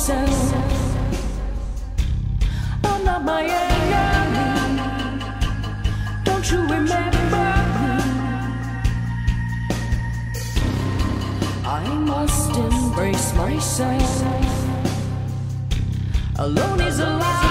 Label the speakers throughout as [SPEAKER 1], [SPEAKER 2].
[SPEAKER 1] myself. I'm not my enemy. Don't you remember me? I must embrace myself. Alone is alive.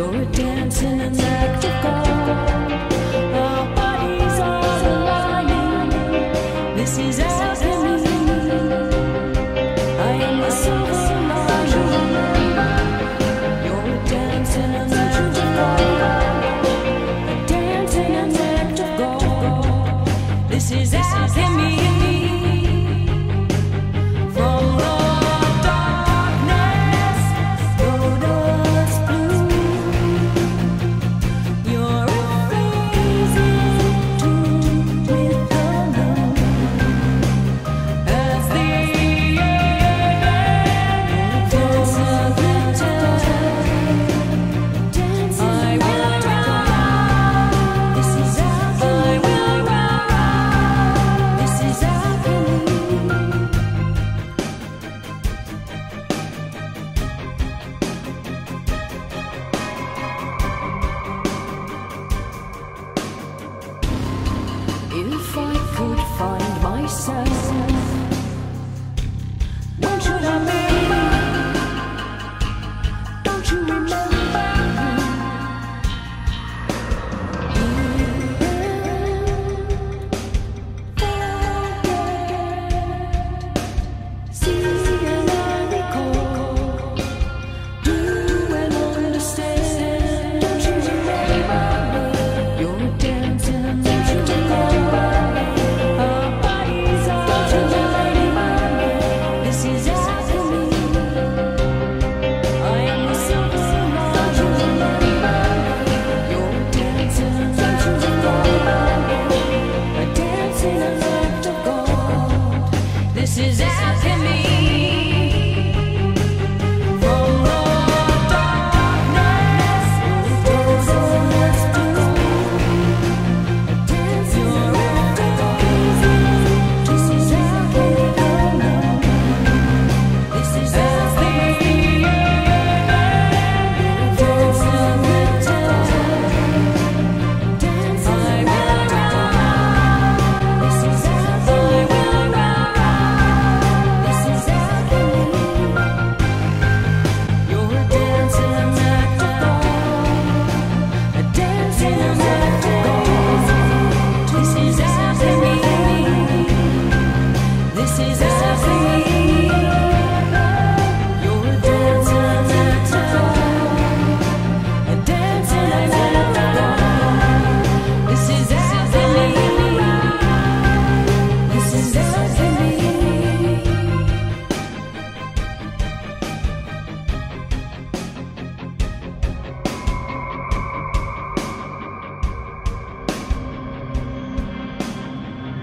[SPEAKER 1] You're dancing an act of God. Our bodies are aligning. This is alchemy. I am the silver lingerie. You're dancing an act of God. Dancing an act of God. This is alchemy. is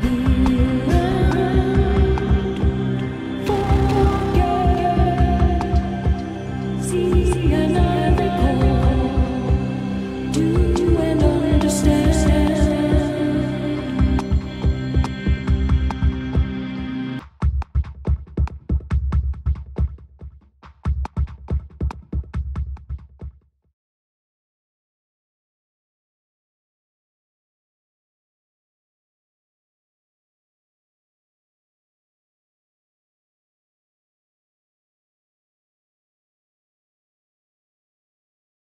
[SPEAKER 1] be